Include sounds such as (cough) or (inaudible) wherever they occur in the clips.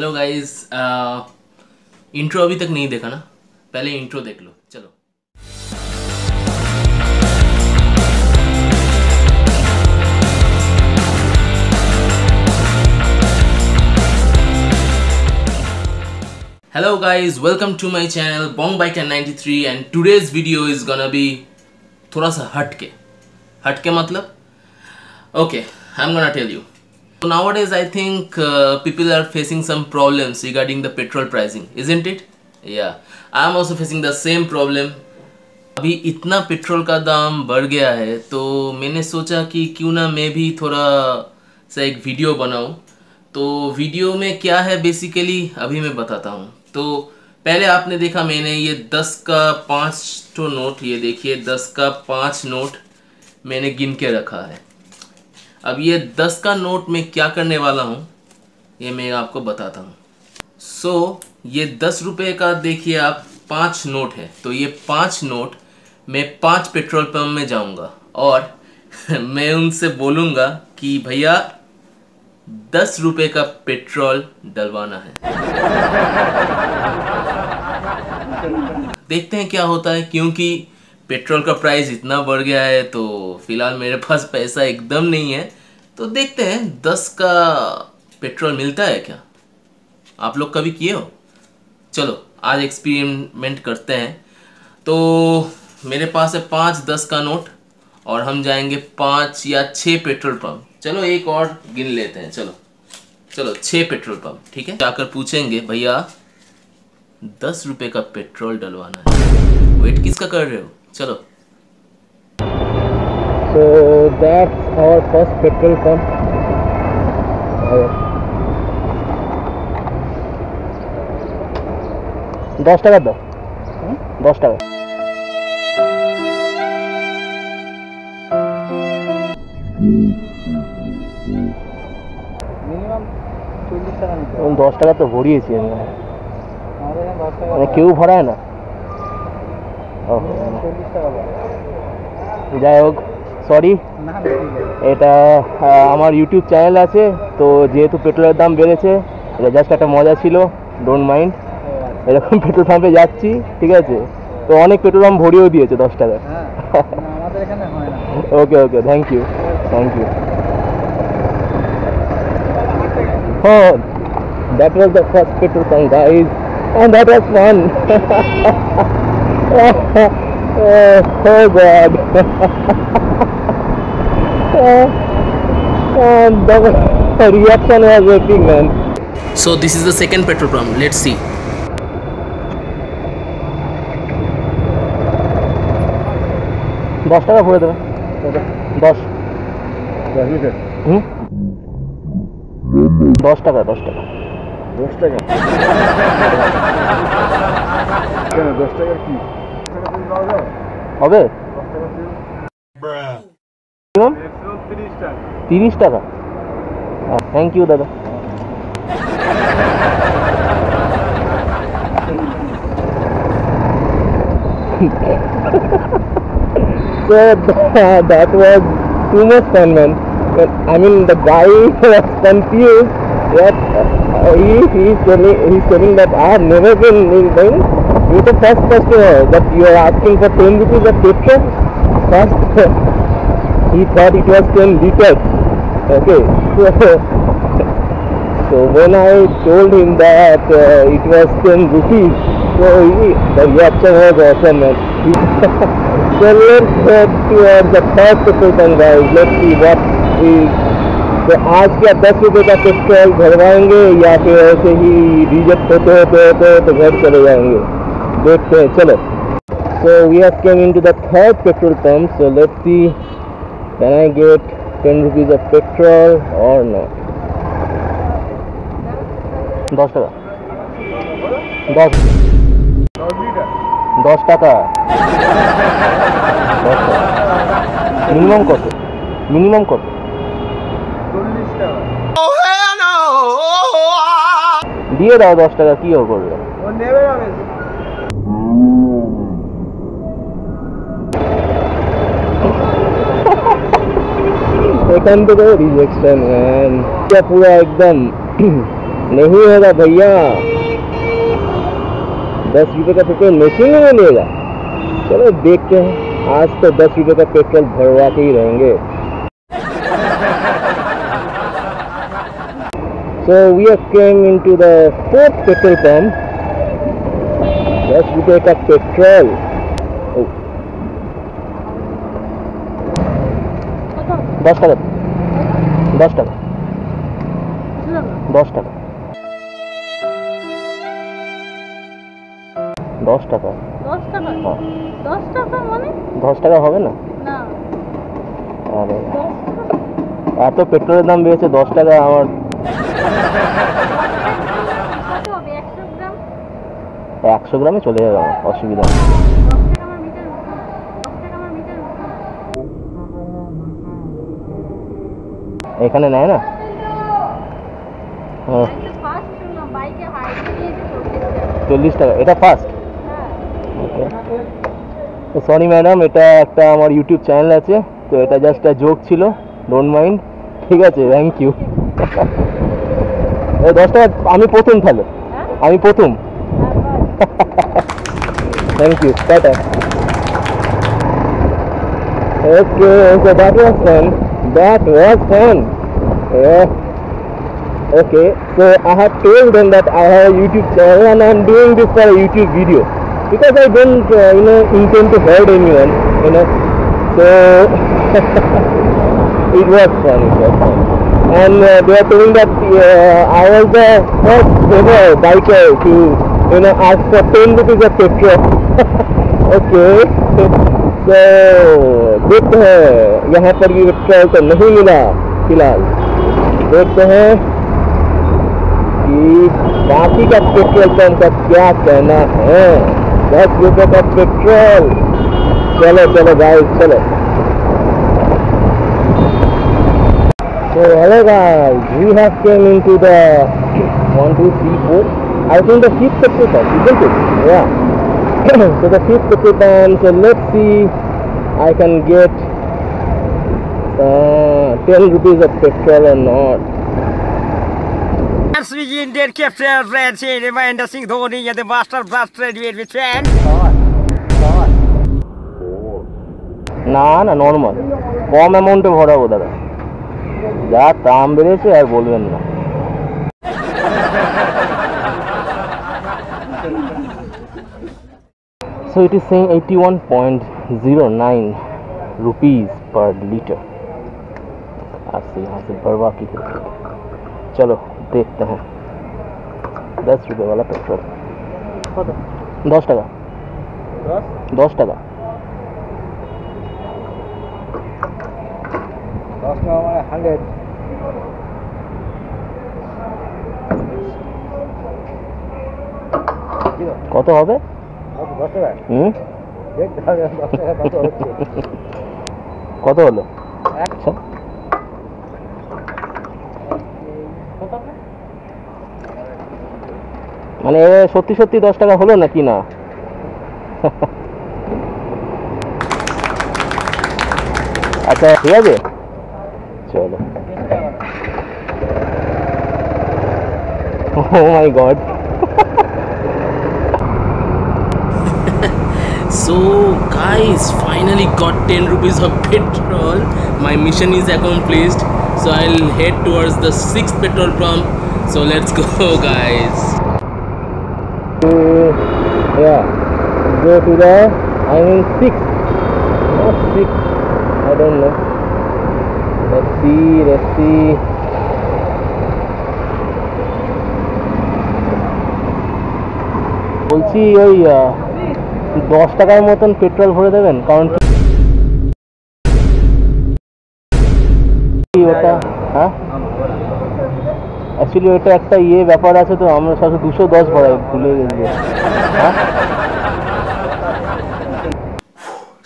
Hello guys intro अभी तक नहीं देखा ना पहले इंट्रो देख लो चलो Hello guys, welcome to my channel Bong Bike 93 and today's video is gonna be थोड़ा सा हटके हटके मतलब okay I'm gonna tell you so nowadays I think uh, people are facing some problems regarding the petrol pricing isn't it yeah I'm also facing the same problem अभी इतना petrol का दाम बढ़ गया है तो मैंने सोचा कि क्यों ना मैं भी थोड़ा सा एक वीडियो बनाऊँ तो वीडियो में क्या है बेसिकली अभी मैं बताता हूँ तो पहले आपने देखा मैंने ये दस का पाँच तो नोट ये देखिए दस का पाँच नोट मैंने गिन के रखा है अब ये दस का नोट में क्या करने वाला हूँ ये मैं आपको बताता हूँ। सो so, ये दस रुपये का देखिए आप पाँच नोट है। तो ये पाँच नोट मैं पाँच पेट्रोल पंप में जाऊँगा और (laughs) मैं उनसे बोलूँगा कि भैया दस रुपए का पेट्रोल डलवाना है। (laughs) देखते हैं क्या होता है क्योंकि पेट्रोल का प्राइस इतना बढ़ गया है तो फ़िलहाल मेरे पास पैसा एकदम नहीं है। तो देखते हैं, दस का पेट्रोल मिलता है क्या? आप लोग कभी किए हो? चलो, आज एक्सपेरिमेंट करते हैं। तो मेरे पास है पाँच, दस का नोट और हम जाएँगे पाँच या छः पेट्रोल पंप। चलो, एक और गिन लेते हैं, चलो। चलो छः पेट्रोल पंप, ठीक है? जाकर पूछेंगे, भैया, दस रुपये का पेट्रोल डलवाना है। वेट किसका कर रहे हो? चलो So that's our first petrol pump. দশ টাকা দাও। দশ টাকা। দশ টাকা তো ভরিয়েছি আমি। মানে কেউ ভরায় না ও, মিনিমাম চল্লিশ টাকা পাবে যাই হোক সরি এটা আমার ইউটিউব চ্যানেল আছে তো যেহেতু পেট্রোলের দাম বেড়েছে এটা জাস্ট একটা মজা ছিল ডোন্ট মাইন্ড। এরকম পেট্রোল পাম্পে যাচ্ছি ঠিক আছে? তো অনেক পেট্রোল পাম্প ভরিয়েও দিয়েছে দশ টাকা। হ্যাঁ হয় okay okay thank you thank you Oh, that was the first petrol pump, guys, and that was fun. (laughs) oh, oh God. oh, and the reaction was epic, man. so this is the second petrol pump let's see দশ টাকা ভরে দেবে দশ হুম দশ টাকা দশ টাকা দশ টাকা দশ টাকা কি হবে Minimum? তিরিশ টাকা তিরিশ টাকা থ্যাংক ইউ দাদা (laughs) so th- that was too much fun man But, I mean the guy was confused that uh, he he's telling he's telling that I have never been in thing ये तो first first है। But you are asking for ten rupees a tip first he thought it was ten litre okay so when I told in that it was ten rupees तो ये reaction है। (laughs) बहुत है तो आज क्या दस रुपये का पेट्रोल भरवाएँगे या फिर ऐसे ही रिजेक्ट होते होते होते तो घर चले जाएँगे? Good day, chalo. So we have came into the third petrol pump. So let's see, can I get 10 rupees of petrol or not? 10 10 10 10 টাকা মিনিমাম কত মিনিমাম দিয়ে দাও 10 টাকা কি করবে ও নেবে না रिटर्न तो रिजेक्शन मैन क्या पूरा एकदम (clears throat) नहीं होगा भैया? दस रुपये का पेट्रोल मशीन में मिलेगा। चलो देखते हैं। आज तो दस रुपये का पेट्रोल भरवा के ही रहेंगे। So we are came into the fourth petrol pump दस रुपये का पेट्रोल। দশ টাকা। দশ টাকা। দশ টাকা। দশ টাকা। দশ টাকা? হ্যাঁ। দশ টাকা মানে? দশ টাকা হবে না? আরে এত পেট্রোলের দাম বেড়েছে দশ টাকা আমার। একশো একশো গ্রামে চলে যাবে আমার অসুবিধা নেই। এখানে নেয় না? চল্লিশ টাকা এটা ফার্স্ট তো সরি ম্যাডাম এটা একটা আমার ইউটিউব চ্যানেল আছে তো এটা জাস্ট জোক ছিল ডোন্ট মাইন্ড ঠিক আছে থ্যাংক ইউ দশ টাকা আমি প্রথম তাহলে। হ্যাঁ? আমি প্রথম। Thank you tata. Okay okay that was That was fun. Yeah. Okay, so I have told them that I have a YouTube channel and I'm doing this for a YouTube video because I don't, uh, you know, intend to hurt anyone, you know. So (laughs) it was fun. It was fun. And uh, they are telling that uh, I was the first ever biker to, you know, ask for 10 rupees of petrol. (laughs) okay. जो दुख है यहाँ पर भी train तो नहीं मिला, फ़िलहाल। देखते हैं कि बाकी का पेट्रोल पंप का क्या कहना है? दस रुपये का पेट्रोल चलो चलो गाइस चलो। तो hello guys we have came into the one two three four I think the fifth petrol pump या so the fifth pump. So let's see. I can get uh, ten rupees of petrol or not. Begin their capture red chain Reminder Singh Dhoni and the master blaster with with fan. না না normal কম অ্যামাউন্টে ভরাবো দাদা যা দাম বেড়েছে আর বলবেন না So it is saying 81.09 rupees per liter. आज से यहाँ से भरवा की चलो देखते हैं दस रुपए वाला पेट्रोल दस টাকা দশ টাকা দশ টাকা মানে হান্ড্রেড কত হবে দশ টাকা হুম? (laughs) কত হলো? আচ্ছা। মানে সত্যি সত্যি দশ টাকা হলো নাকি না? (laughs) আচ্ছা ঠিক আছে? চলো। ও my god (laughs) So guys, finally got 10 rupees of (laughs) petrol. My mission is accomplished. So I'll head towards the sixth petrol pump. So let's go, (laughs) guys. to yeah go to the I mean six not six I don't know let's see let's see বলছি ওই আহ, দশ টাকার মতন petrol ভরে দেবেন কারণ কি ওটা হ্যাঁ অ্যাকচুয়ালি ওটা একটা ইয়ে ব্যাপার আছে তো আমরা সব দুশো দশ ভরাই ভুলে গেছি হ্যাঁ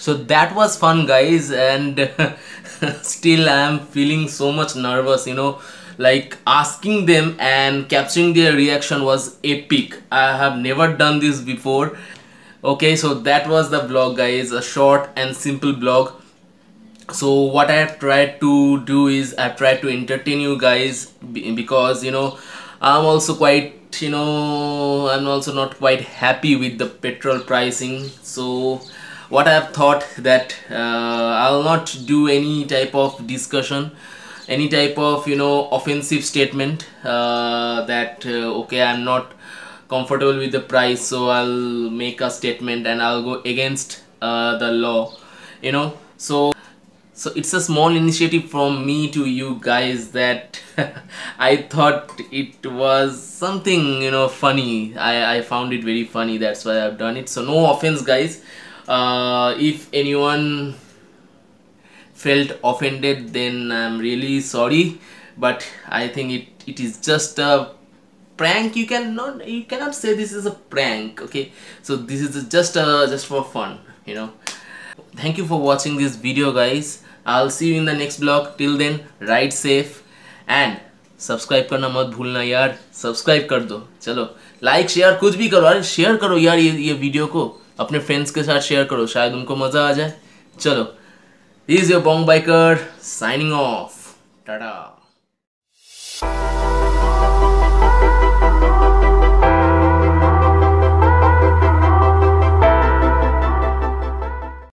So that was fun, guys, and (laughs) still I'm feeling so much nervous, you know. Like asking them and capturing their reaction was epic. I have never done this before. Okay, so that was the vlog, guys. A short and simple vlog. so what i have tried to do is i've tried to entertain you guys because you know i'm also quite you know i'm also not quite happy with the petrol pricing so what i've thought that uh, i'll not do any type of discussion any type of you know offensive statement uh, that uh, okay i'm not comfortable with the price so i'll make a statement and i'll go against uh, the law you know? So so it's a small initiative from me to you guys that (laughs) i thought it was something you know funny. I i found it very funny that's why i've done it. So no offense guys. Uh, if anyone felt offended then i'm really sorry. But i think it it is just a prank you cannot you cannot say this is a prank okay so this is just uh, just for fun you know thank you for watching this video guys i'll see you in the next vlog till then ride safe and subscribe करना मत भूलना यार subscribe कर दो चलो like share कुछ भी करो अरे शेयर करो यार ये ये वीडियो को अपने फ्रेंड्स के साथ शेयर करो शायद उनको मज़ा आ जाए चलो this your Bong Biker signing off Tata